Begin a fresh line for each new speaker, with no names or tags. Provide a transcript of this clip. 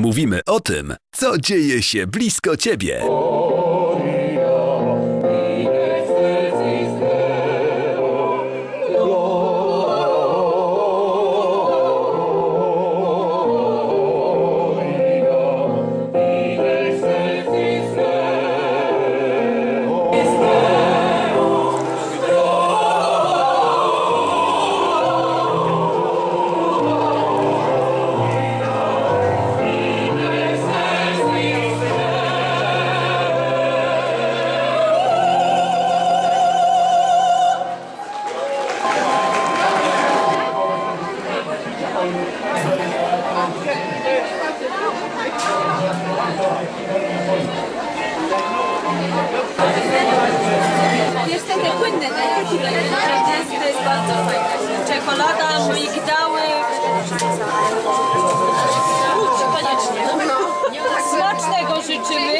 Mówimy o tym, co dzieje się blisko ciebie.
Wiesz, te płynne te, które to jest, bardzo fajne. Czekolada, migdały. Wróć, koniecznie. Smacznego życzymy.